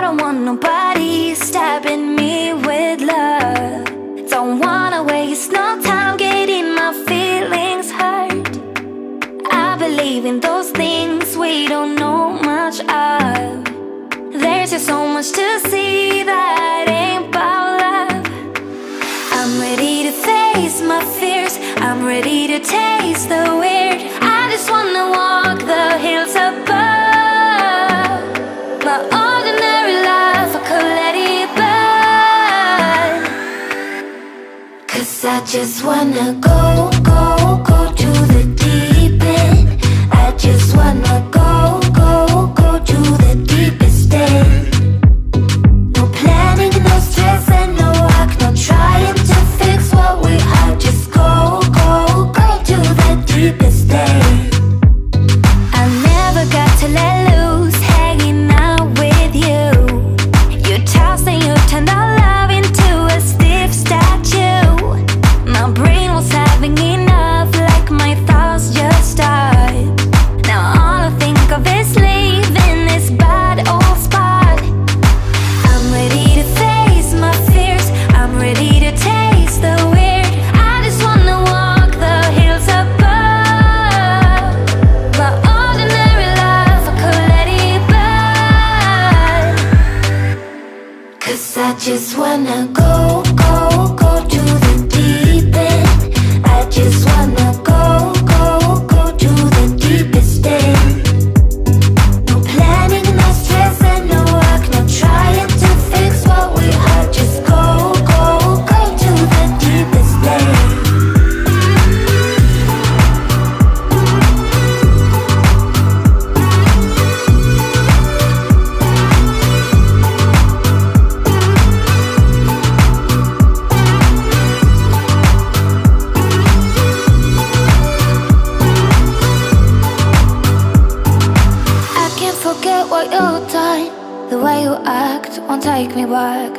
I don't want nobody stabbing me with love. Don't wanna waste no time getting my feelings hurt. I believe in those things we don't know much of. There's just so much to see that ain't about love. I'm ready to face my fears. I'm ready to taste the weird. I just wanna walk the hills above. My I just wanna go, go, go I wanna go, go,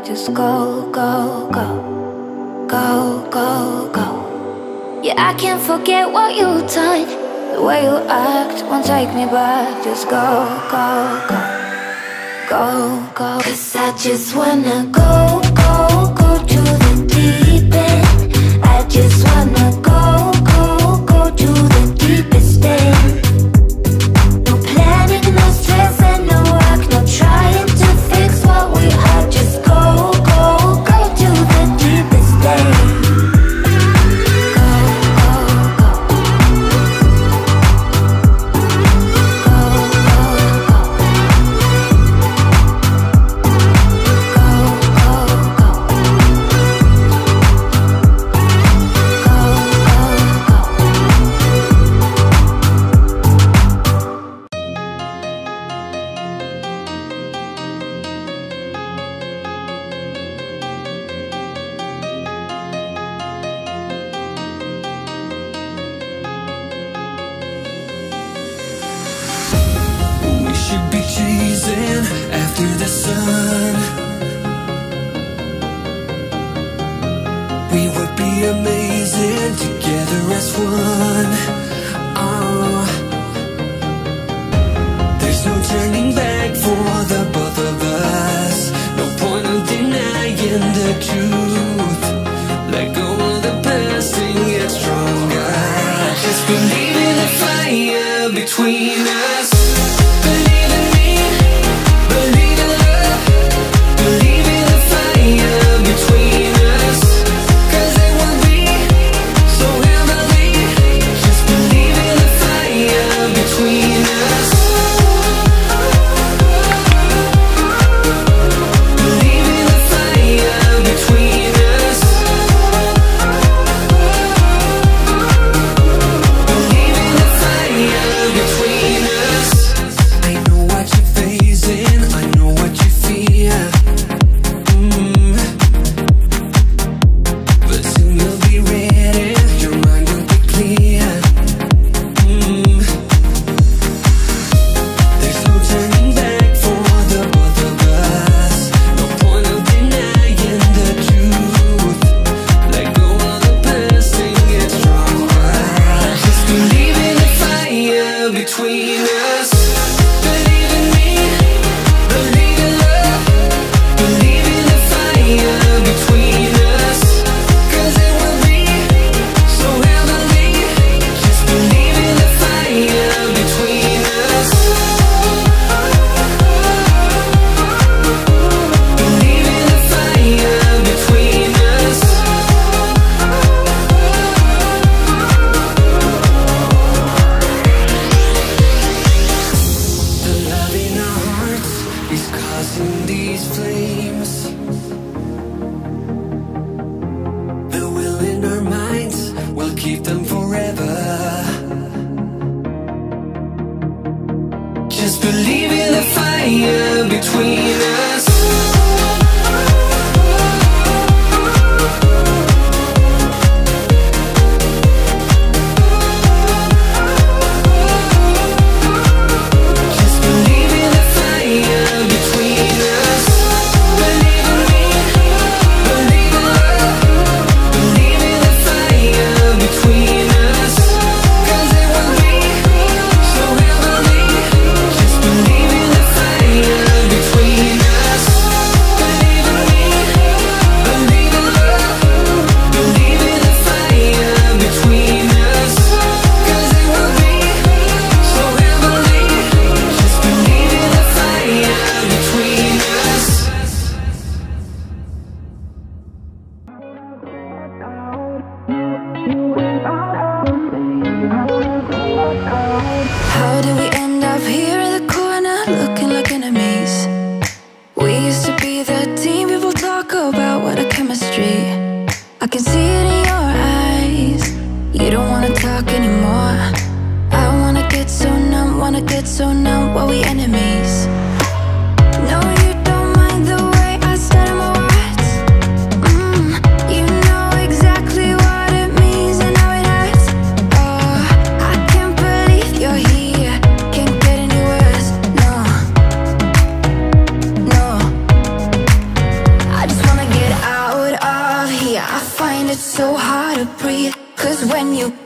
Just go, go, go. Go, go, go. Yeah, I can't forget what you've done. The way you act won't take me back. Just go, go, go. Go, go. Cause I just wanna go, go, go to the deep end. I just wanna go, go, go to the deepest end. Chasing after the sun. We would be amazing together as one. Oh. There's no turning back for the both of us. No point of denying the truth. Let go of the past and get stronger. Just believe in the fire between us. Just believe in the fire between us.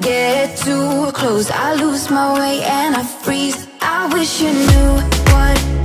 get too close. I lose my way and I freeze. I wish you knew what